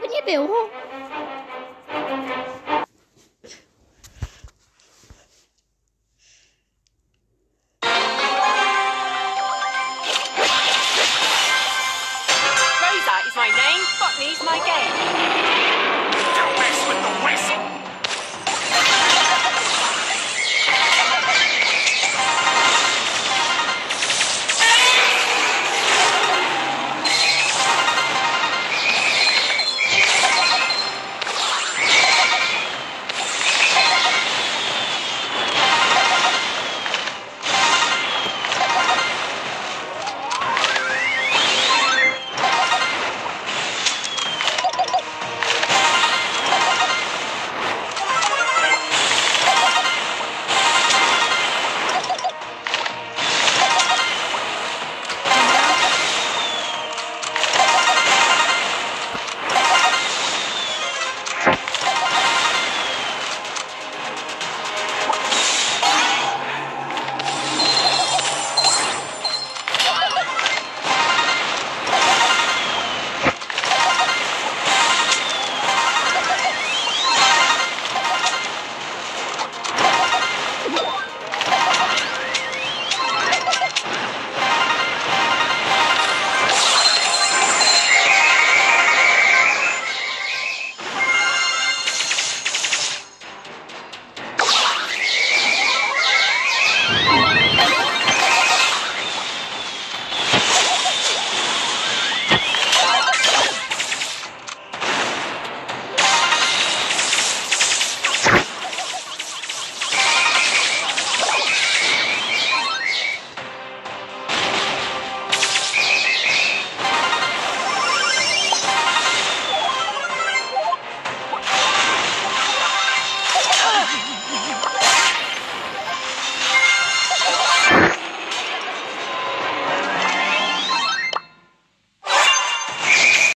Bo nie było. Rosa is my name, Botany's my game.